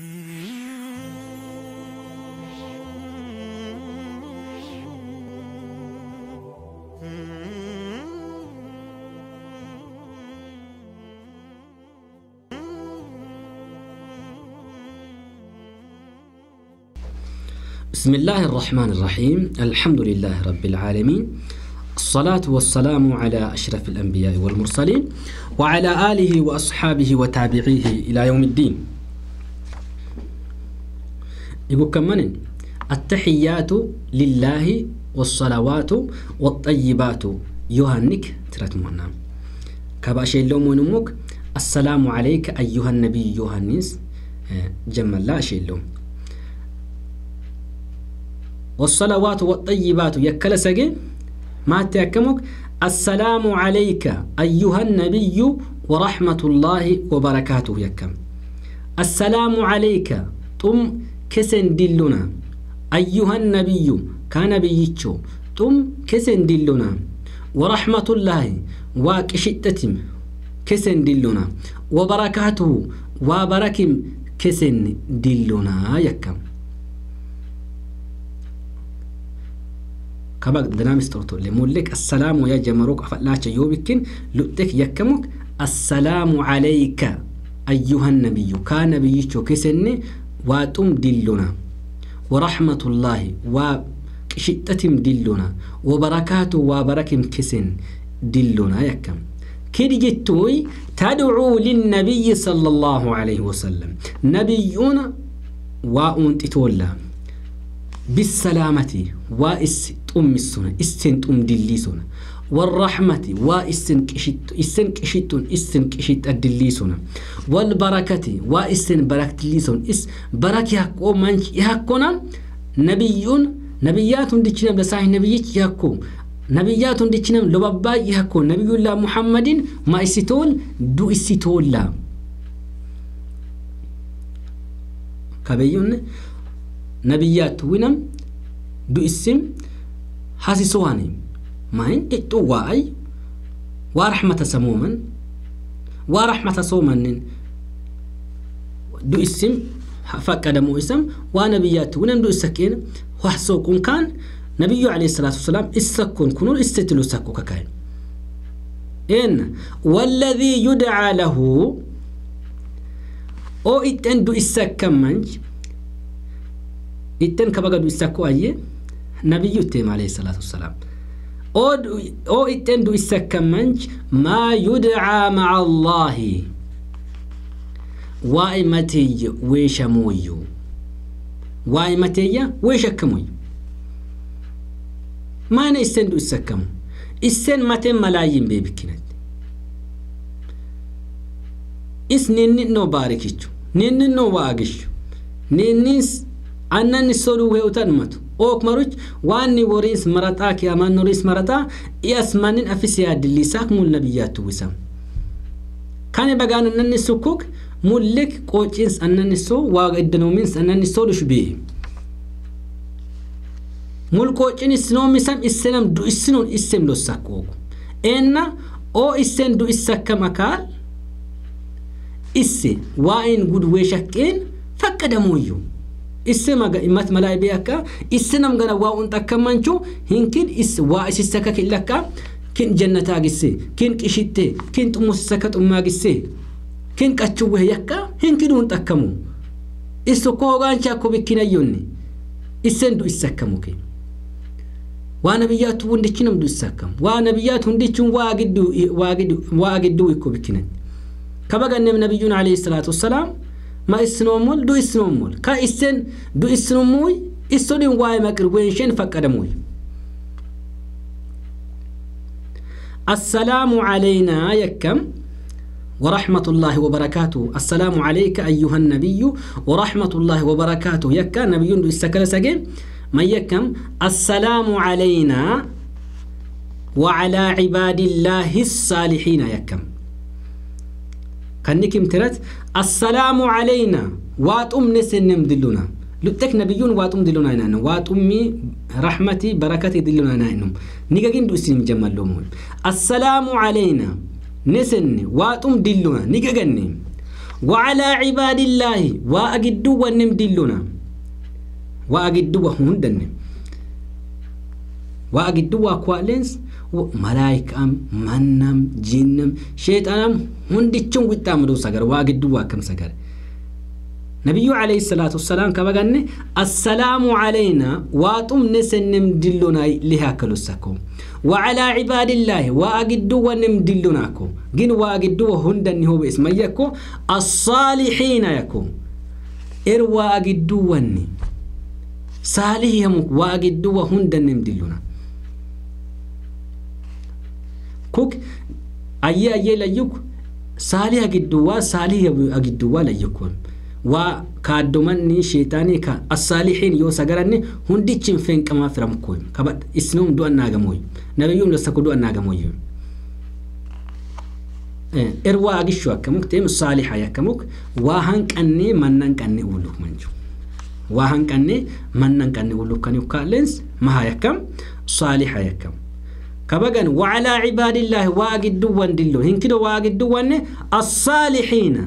بسم الله الرحمن الرحيم الحمد لله رب العالمين الصلاة والسلام على أشرف الأنبياء والمرسلين وعلى آله وأصحابه وتابعيه إلى يوم الدين يقول التحيات لله والصلوات والطيبات. يوهنك ترتمونا كباشي اللوم ونموك السلام عليك أيها النبي يوهنس جمال لا شيء اللوم والصلوات والطيبات. يكل سجي ما تيكمك؟ السلام عليك أيها النبي ورحمة الله وبركاته. يكم. السلام عليك. طم كسن دلنا. أيها النبي كان بيتشو طم كسن دلنا. ورحمة الله وكشتتم كسن دلنا. وبركاته وبركم كسن دلنا يكم. كبا دنامس تورتو لمولك السلام يا جمروك أفلاش يوبكين لؤتك يكمك السلام عليك أيها النبي. كان بيشو كسني واتم دلنا. ورحمة الله وشتتم دلنا. وبركاته وبركم كسن دلنا يكم. كده جتوي تدعو للنبي صلى الله عليه وسلم. نبينا وأنت تولى. بالسلامة. وإس طم السنة. إسن طم دلي سنة. والرحمة وإسن كشت إسن إسن كشت سنة والبركة وإسن بركة سنة إس بركة يحكو منش يحكونا نبيون نبيات ديشنا بساح نبيات يحكو. نبيات ديشنا لبابا يحكو. نبي الله محمد ما إستول دو إستول لا. كبيون نبيات وينم دو اسم حاسي سواني ماين؟ إتو واي. ورحمة سمومن. ورحمة سومن دو اسم. فقد مو اسم. ونبيات وينم دو اسكين وحسوكم كان نبي عليه الصلاة والسلام إسكون. كنون إستتلو سكو كاين إن والذي يدعى له. أو إتن دو اسكن منج. itten kabagadu isakko ayye nabiyyu itteem alayhi salaatu wassalaam oo itten du isakkamanch maa yudcaa maca allaahi waa'e mateyye weeshamoyyo waa'e mateyya weeshakkamoyyo maana isen du isakkamu isen maten malaayyin beebikkinatti is ninninno baarikichu ninninno waagishu ninnis annan solu weewtan matu ook maruch waanni woriins marataa ke amaan woriins marataa iasmanin afis yaadilliisaak mulnabiyaattu wisam kane bagaan annanni sukkuk mullik qoocins annanni so waaga iddanuumins annanni solush bee mulqoocin isinoomisam issenam du isinun issem lossak ooku eenna oo issen du issakkam akaal isse waa'een gudwee shaqqeen fakkadamuuyyuu isima immat malaa ibee akka issi nam gana waa un takkamanchu hinkin is waa isissaka kin lakka kin jannataa gisse kin qishitte kin xummusissaka xummaa gisse kin qachuwe yakka hinkin un takkamu isu ko hogaancha ko bikkinayyonni isen du issakkamu ke waa nabiyyaatu hundichi namdu issakkamu waa nabiyyaatu hundichuun waa gidduu waa gidduu ikko bikkinan kabaganneem nabiyyuun alayhi salaatu wassalaam ma isinoomol du isinoomol ka isen du isinommuy isodin waaye maqir wenshen faqqadamuy السلام علينا يكم ورحمة الله وبركاته. السلام عليك أيها النبي ورحمة الله وبركاته. يكا نبي استكل سجن ما يكم السلام علينا وعلى عباد الله الصالحين يكم كنكم ترت السلام علينا. واتم نسنم دلنا لتك نبيون واتم دلنا نانو واتمي رحمتي بركتي دلنا نانو نيجاكين دو اسم جمال السلام علينا. نسن واتم دلنا نيجاكني wacalaa cibaadillaahi waa agidduwa nim dilluna waa agidduwa hundanne waa agidduwa malaayikaan mannam جنم sheexanam hundichin wixxa muduu sagar waa gidduu waa kam نبي عليه الصلاة والسلام كما قالنا السلام علينا واتم نسنم دلنا لها كلسكم وعلى عباد الله واجدوا ونمدلناكم جن واجدوا هندن هو باسميكم الصالحين يكم إر واجدوا صالح يمك واجدوا هندن نمدلنا kuk ayyee ayyee layyuk saalii agidduwaa saalii agidduwaa layyukun waa kaaddomanni sheexaanii ka assaalixiin yoo sagaranne hundichi hin fenqamaa firam koy kabadha isnum du'an naagamoy nabiyyuum lassa ku du'an naagamoy erwaa agishu akkamuk teemu saalixa akkamuk waa hanqannee mannan qannee uuluk manju waa hanqannee mannan qannee uuluk kan yukkaaleens mahaa yakkam saalixa yakkam kabagan wacalaa cibaadillaahi waa agidduwan dillo hinkido waa agidduwanne assaalixiina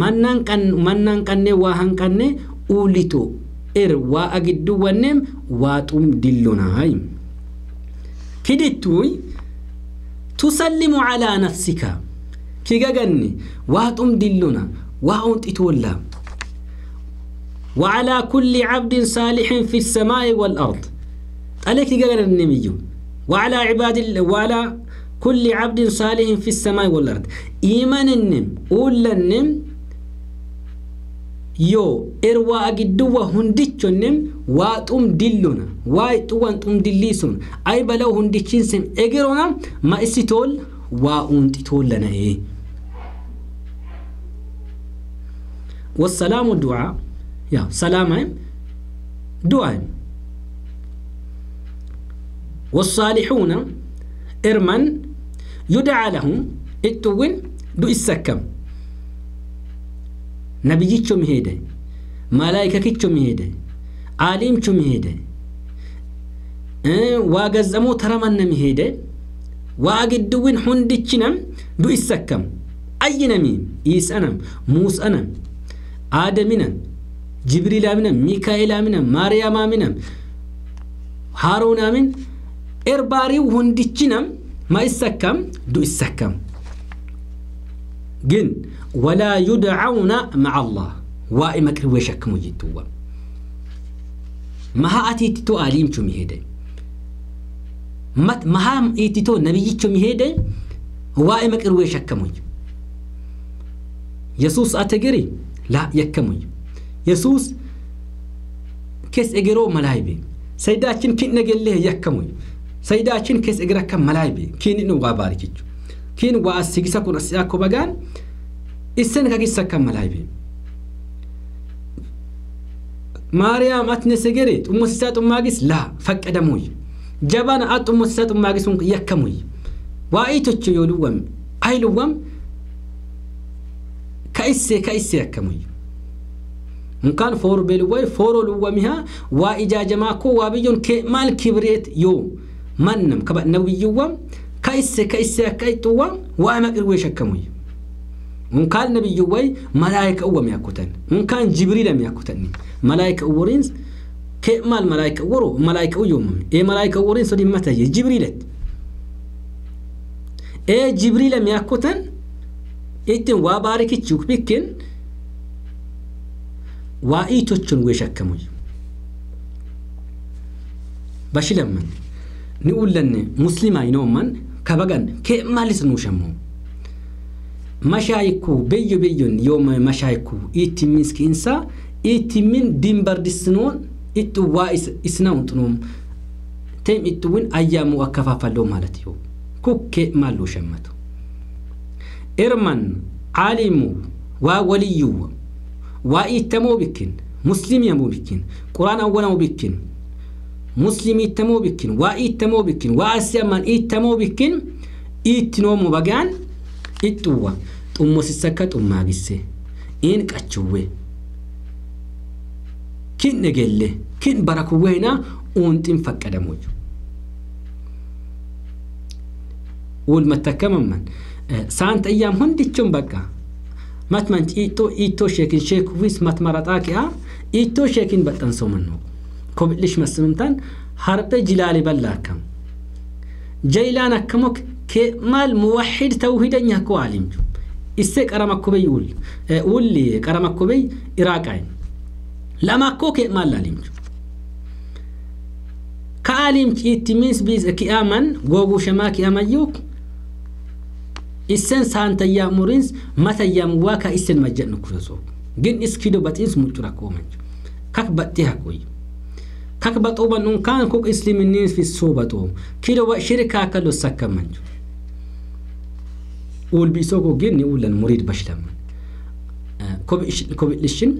mannan kan mannan kanne waa hanqanne uulito er waa agidduwannem waa xum dillonaay kidittuy tusallimu calaa nafsika kigaganne waa xum dillona waa unxitoolla وعلى كل عبد صالح في السماء والأرض عليك تقول النبي وعلى عباد وعلى كل عبد صالح في السماء والأرض إيمان النم أول النم yoo er waa gidduwa hundichonnem waa xum dillona waa xuwan xum dilliisun ay balaw hundichinsen egerona ma isitol waa unxitoollana'e والسلام دعاء يا سلام دعاء والصالحون ወሳሊሑነ እርመን ዩድዓ ለሁ እጡውን ዱኢሰከም ነቢይቹም ሄደ መላይከክቹም ሄደ አሊምቹም ሄደ ዋገዘሞ ተረመነም ሄደ ዋግድውን ሁንድችነም ዱኢሰከም አይነሚም ኢሰነም ሙሰነም አደሚነም ጅብሪል አምነም ሚካኤል አምነም ማርያም አምነም ሃሮን አምን إرباري وهندتشنم ما يسكم؟ دو يسكم. جن ولا يدعون مع الله. وائمك ويشك مجدوا ما هاتي تتو آليم شو مهيدي مت مهام إيتيتو نبي شو مهيدي وائمك ويشك مجد يسوس أتجري لا يكمي يسوس كيس إجرو ملايبي. سيداتين كنا قال له يكمي የከሙኝ የሱስ ኬስ እግሮ መላይቤ ሰይዳችን ኪን ነገሌህ የከሙኝ ሰይዳችን ኬስ እግረከ መላይቤ ኪን ነው ባባሪኪቹ ኪን ዋ አሲጊሳ ኩን አስያኮ በጋን isen kakissakkan malaibe maariyaam atne segere xummosisaa xummaagis laa faqqadamuy jabana at xummosisaa xummaagisun yakkamuy waa'ii tocho yoo luwwam ay luwwam ka issee ka issee yakkamuy unkaan fooro beluway fooro luwwamiha waa ijaajamaa ko waa biyyoon kee maal kibreet yoo ማንም ነብይዋም ከእሴ ከእሴ ከይጥዋ ዋአመ ቅርዌ ሸከሙይ እንካል ነብይዋይ መላይከ እወም ያኩተን። እንካን ጅብሪል የሚያኩተን መላይከ እወሪንስ ከማል መላይከ እወሮ መላይከ እዩም ኤ መላይከ እወሪንስ ወዲመተየ ጅብሪለት ኤ ጅብሪል የሚያኩተን ኢትን ዋ ባሪክችው ቢክን ዋኢቶችን ወሸከሙይ በሽለምን ni ullanne muslimaa inooman kabagan ke maalis nuu shammoo mashaayiku beyyo beyyon yooma mashaayiku itti miskiinsa itti min dimbardisnoon itti waa isna unxunoom tem itti win ayyaamu akkafaafalloo ማለት yoo kukke maalloo shammatu irman caalimu waa waliyyuwa waa ittamoo bikkin muslimiyamoo bikkin quraan awwanamoo bikkin muslim ittamoo bikkin waa ittamoo bikkin waa asiyaman ittamoo bikkin ittinoomo bagaan ixxuwa xummosissakka xummaagisse in qachuwe kin dhegelle kin barakuwehina uunxin faqqadamoy ulmattakkamamman saanta iyyaam hundichon bakka matman ittoo ittoo sheekin sheekuwis matmaraxaa ki'a ittoo sheekin baxxansoo mannoo kobilish masnumtaan harphe jilaali balla akkam jaylaan akkamok kee maal muwaxid tawhidanya ko alimju isse qaramakkobey wul wulli qaramakkobey iraaqayn lamakkoo kee maal alimju ka alimci itti miins bis ki'aman googushamaa ki'amayyuk isen saantayyaa murins matayyaa muwaa ka isen majjadnu kureso gin is kido baxins muccura koomanju kak Takka baxuban dunkaana kuka isliminnii fi suubaxu. Kidoba shirkaa kan losakkaman. Ulbi isoo goggeenni ulan muriid bashlaman. Kobi dhishin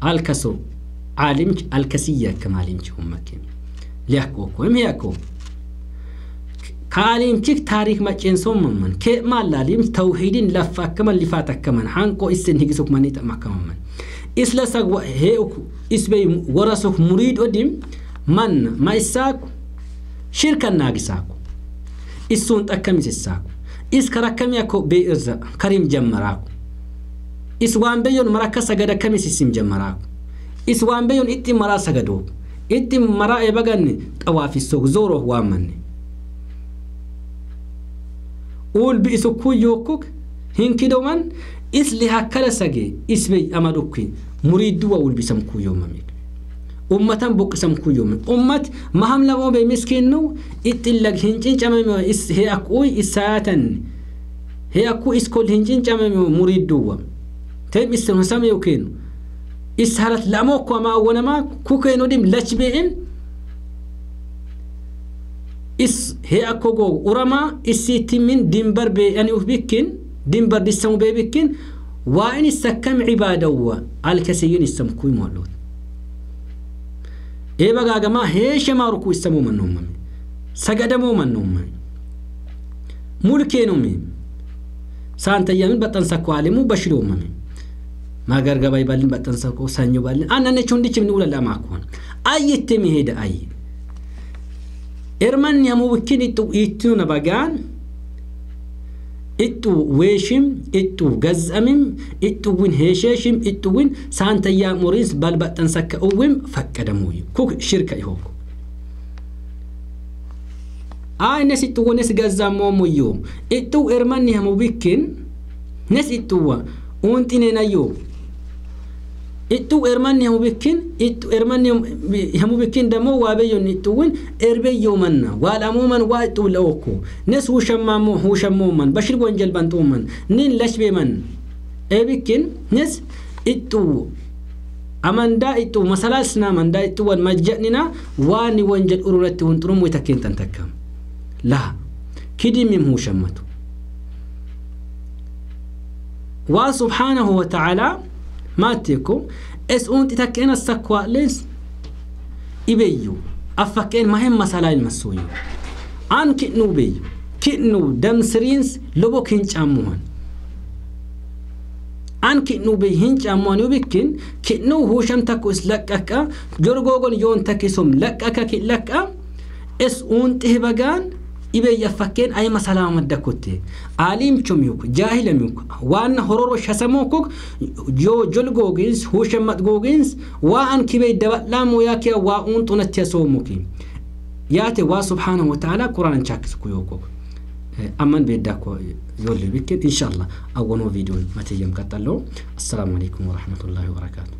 alkasoo caalimchi alkasiyya akka maalimchi humna kenna. Liyakkoo koo himi yakkoo. Kaalimchi taariik maceensoomamman kee maal laalimchi tawhiidin laffa akkaman lifaat akkaman hanqoo isin higisuuf manni xamma akkaman. ساق هيوك اسبي ورسوك مريد وديم من ما اساك شركة ناقساكو اسون تأكمي سساكو is karakam yako be irza karim jammaraku is waan beyon maraka sagada kamis isim jammaraku is waan beyon itti maraa sagadoo itti maraa ebaganne xawaafissoo zooroo waammanne uul bi isu kuyyookuk hinkidoman is li hakkala sage isbey amadukki muriidduwa ul bisam kuyyoomamik ummatan buqqisam kuyyoome ummat maham lamoo be miskinnu ittillag hincincamame is he akkuy isaatan he akku iskol hincincamame muriidduwa teem istin hosame yokeenu is harat lamoo ko ama awwanama kukeenodim lachbe'en is he akko go urama isiitimin dimbar be'ani uf bikkin دين بردسم بيبكين وإن السكم عبادة على كسيين السمكوي مولود إيه بقى جماعة هيش ما ركوا السمو من نومهم سجدمو من نومهم ملكينهم سانت يمن بتنسكوا عليهم وبشروهم ማገር ገባ ይባልን በጠንሰቆ ሰኞ ባልን አናነች ወንድች ምን ውለላ ማኮን አይት ሄደ አይ ኤርማን ያሙ ወኪን ይቱ ይቱ ነባጋን ittu weeshim ittu gaz'amim ittuwin heesheeshim ittuwin saantayyaa muriis balbaxxansakka uwwim faqqadamuuyi kuk shirka ihooko aa ines ittuwa nes gazzammoomuyyo ittu ermanni hamu bikkin nes ittuwa uunxineenayyo ittu ermanni hamu bikkin ittu ermanni hamu bikkin damo waabeyon ittuwin erbeyyo manna waadhamuuman waa ittu la'okko nes huushammaamo huushammooman bashir wonjel banxuuman nin lashbeeman ebikkin nes ittu amandaa ittu masalaasna amandaa ittuwan majja'nina waani wonjel ururatti hunxurum witakkintan takkam laa kidimim huushammatu waa subhaanahu wa ta'aalaa maatteeko es unti takkeen assakwaales ibeyyu affakkeen mahen masalaa ilmassuuyyu an ki'nuu beyyu ki'nuu damsiriins lobo kincaamuhan an ki'nuu bey hincaamuhan yu bikkin ki'nuu huusham takko is laqqaqa jorgoogon yoon takkisom laqqaka ki laqqa es unti hibagaan ibey affakkeen ay masalaa maddakotte aaliim chomyuk jaahilamyuk waan hororo shasamokok yo jolgoogins huushammadgoogins waa an kibey dabadhaamoo yaakiya waa uun xunatti asoomoki yaate waa subhaanahu wataala quraanan chaakkisku yookok amman beeddaako yolle bikken insha allah awwanoo viidiyoon mateyyam qaxxalloo assalaamu alaikum warahmatullaahi wabarakaatu